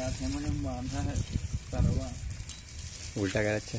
আছে মানে বাঁধা হ্যাঁ, কারবা উল্টা গেছে।